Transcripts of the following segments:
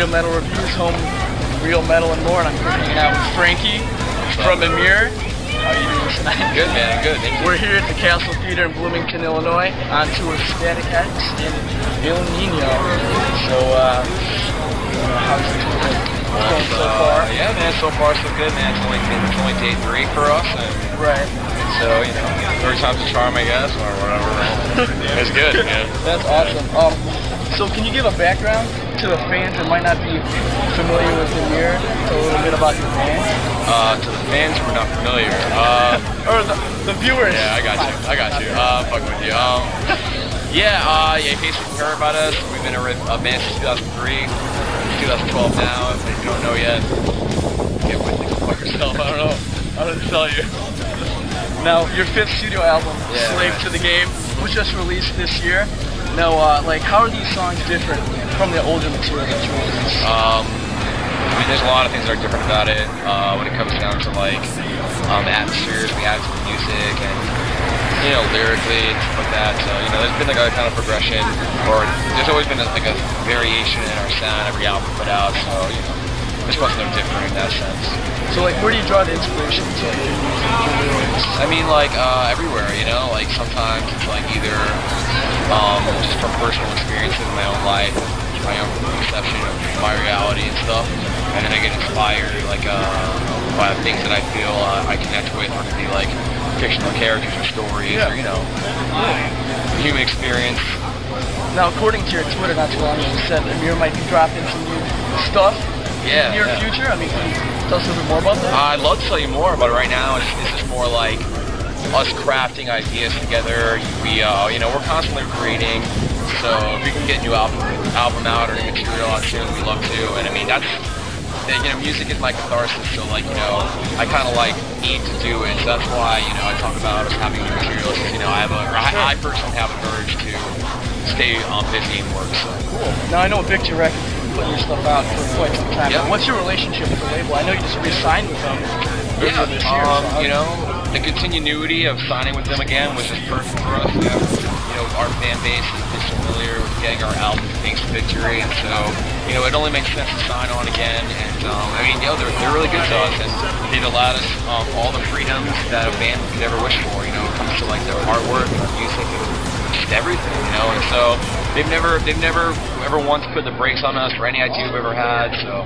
Real Metal Reviews, home Real Metal and more, and I'm here hanging out with Frankie from Emmure. How you doing tonight? Good man, good. You. We're here at the Castle Theater in Bloomington, Illinois, on tour with Static X and Ill Nino. So, uh, how's the tour going so Uh, far? yeah, man. So far, so good, man. It's only it's only day three for us, and Right. so you know, third time's a charm, I guess, or whatever. it's good, man. That's awesome. Um, so can you give a background to the fans that might not be familiar with Emmure? Tell a little bit about your band. Uh, to the fans who are not familiar, uh, Or the, the viewers. yeah, I got you, I got you. Uh, fuck with you. Um, yeah, uh, yeah. In case you heard about us, we've been a, a band since 2003, 2012 now. If you don't know yet, get with yourself. I don't know. I don't know to tell you. Now, your fifth studio album, Yeah, Slave right. to the Game, was just released this year. Now, uh, like, how are these songs different from the older material that you released? Um, I mean, there's a lot of things that are different about it uh, when it comes down to like um, atmospheres we add to the music and you know lyrically and stuff like that. So you know, there's been like a kind of progression, or there's always been a, like a variation in our sound every album we put out. So you know, this one's no different in that sense. So, like, where do you draw the inspiration to like, your music, your lyrics? I mean, like uh, everywhere, you know. Like sometimes it's like either um, just from personal experiences in my own life, my own perception of my reality and stuff, and then I get inspired like uh, by things that I feel uh, I connect with, or could be like fictional characters or stories, Yeah. or you know, human experience. Now, according to your Twitter not too long ago, you said Emmure might be dropping some new stuff Yeah, near yeah. future. I mean, can you tell us a little bit more about that? I'd love to tell you more, but right now it's, it's just more like us crafting ideas together. We, uh, you know, we're constantly creating. So if we can get a new album album out or new material out soon, we'd love to. And I mean, that's you know, music is my catharsis. So like, you know, I kind of like need to do it. So that's why you know I talk about us having new materials. You know, I have a, I, I personally have an urge to stay um, busy and work. So. Cool. Now, I know Victory Records putting your stuff out for quite some time. What's your relationship with the label? I know you just re-signed with them Yeah, this year. um, so you know, the continuity of signing with them again was just perfect for us. We have, you know, our fan base is familiar with getting our album thanks to Victory, and so, you know, it only makes sense to sign on again. And, um, I mean, you know, they're, they're really good to us, and they've allowed us um, all the freedoms that a band could ever wish for, you know, it comes to, like, their artwork, their music, and just everything, you know, and so they've never, they've never ever once put the brakes on us for any idea we've ever had, so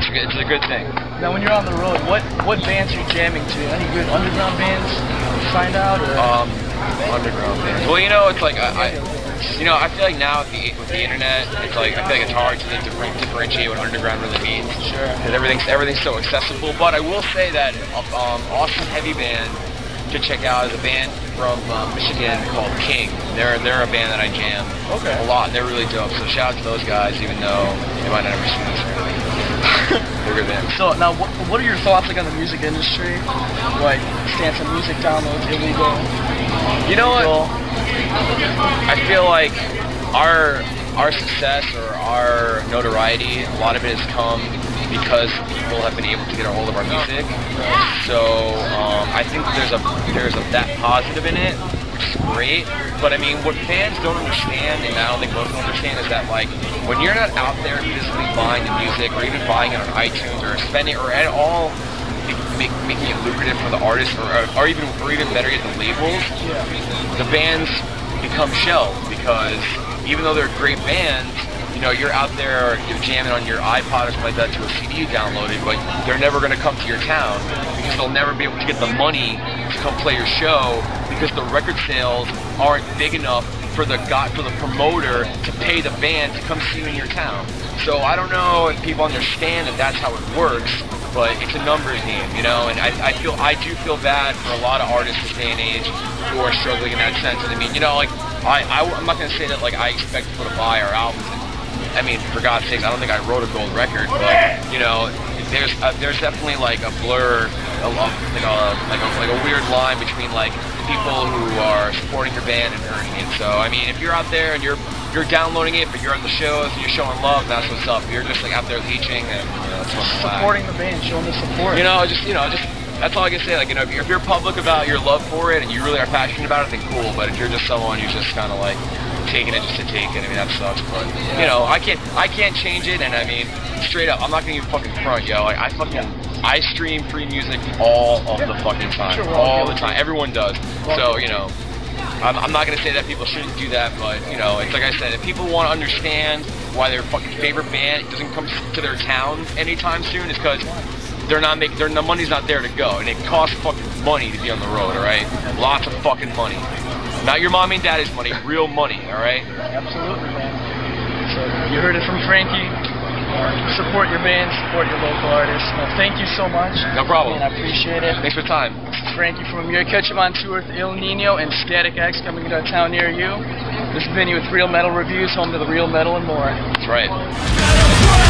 it's a, good- it's a good thing. Now, when you're on the road, what what bands are you jamming to? Any good underground bands signed out? Or? Um, underground bands. Well, you know, it's like I, I you know, I feel like now with the with the internet, it's like I feel like it's hard to differ- differentiate what underground really means. Sure. Because everything's everything's so accessible. But I will say that um, Austin Heavy Band to check out is a band from um, Michigan called King. They're they're a band that I jam Okay. a lot. They're really dope. So shout out to those guys, even though they might not ever see this. They're So now, what, what are your thoughts like on the music industry? Like stance on music downloads, illegal. You know what? I feel like our our success or our notoriety, a lot of it has come because people have been able to get a hold of our music. So um, I think there's a there's a that positive in it, is great. But I mean, what fans don't understand, and I don't think most understand, is that like when you're not out there physically buying the music or even buying it on iTunes or spending or at all make, making it lucrative for the artists or, or even or even better yet the labels Yeah. the bands become shelved because even though they're great bands, you know, you're out there, you're jamming on your iPod or something like that to a CD you downloaded, but they're never going to come to your town because they'll never be able to get the money to come play your show because the record sales aren't big enough for the guy, for the promoter to pay the band to come see you in your town. So I don't know if people understand that that's how it works, but it's a numbers game, you know. And I, I feel I do feel bad for a lot of artists this day and age who are struggling in that sense. And I mean, you know, like I, I am not gonna say that like I expect people to buy our albums. I mean, for God's sakes, I don't think I wrote a gold record, but you know, there's uh, there's definitely like a blur, a, like a like a like a weird line between like people who are supporting your band and earning it. So I mean, if you're out there and you're you're downloading it, but you're at the shows and you're showing love, that's what's up. You're just like out there leeching and you know, that's what's. Supporting the band, showing the support. You know, just you know, just that's all I can say. Like you know, if you're, if you're public about your love for it and you really are passionate about it, then cool. But if you're just someone who's just kind of like taking it just to take it. I mean, that sucks, but you know, I can't, I can't change it. And I mean, straight up, I'm not gonna even fucking front, yo. Like, I fucking, I stream free music all of the fucking time, all the time. Everyone does. So you know. I'm, I'm not gonna say that people shouldn't do that, but you know, it's like I said, if people want to understand why their fucking favorite band doesn't come to their town anytime soon, it's because they're not making, they're, the money's not there to go, and it costs fucking money to be on the road, all right? Lots of fucking money, not your mommy and daddy's money, real money, all right? Absolutely, man. So you heard it from Frankie. Support your band, support your local artists. No, thank you so much. No problem. And I appreciate it. Thanks for the time. This is Frankie from here. Catch 'em on tour with Ill Nino and Static X coming to a town near you. This is Vinny with Real Metal Reviews, home to the real metal and more. That's right.